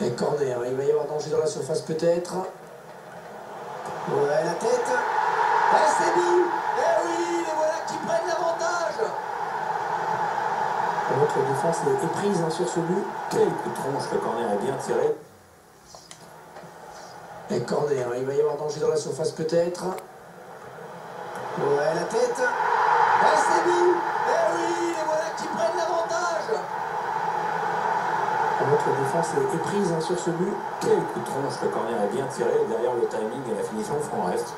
Et corner, il va y avoir danger dans la surface peut-être. Ouais, la tête. Ah, c'est mis Eh oui, les voilà qui prennent l'avantage Notre défense est est prise hein, sur ce but. Quel coup de tronche, le corner est bien tiré. Et corner, il va y avoir danger dans la surface peut-être. Ouais, la tête. Ah, c'est mis Notre défense est prise hein, sur ce but. Quel coup de tronche, le corner est bien tiré. Derrière le timing et la finition font reste.